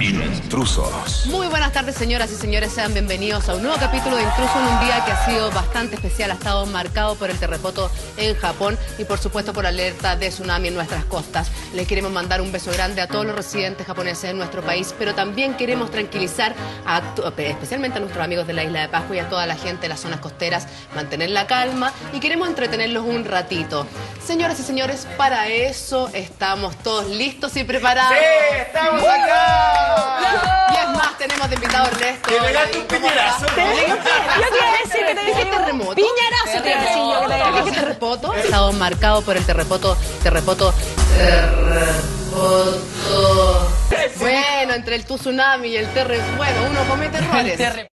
Intrusos. Muy buenas tardes, señoras y señores. Sean bienvenidos a un nuevo capítulo de Intruso en un día que ha sido bastante especial. Ha estado marcado por el terremoto en Japón y, por supuesto, por alerta de tsunami en nuestras costas. Les queremos mandar un beso grande a todos los residentes japoneses en nuestro país, pero también queremos tranquilizar a, especialmente a nuestros amigos de la isla de Pascua y a toda la gente de las zonas costeras, mantener la calma y queremos entretenerlos un ratito. Señoras y señores, para eso estamos todos listos y preparados. ¡Sí! ¡Estamos acá! Tenemos de invitado Ernesto. ¡Que le gaste un piñerazo! Yo te iba a decir que te dije terremoto. Piñerazo te yo que te ¿Te dije terremoto? Ha estado marcado por el terremoto, terremoto, terremoto. Bueno, entre el tsunami y el terremoto, bueno, uno comete errores.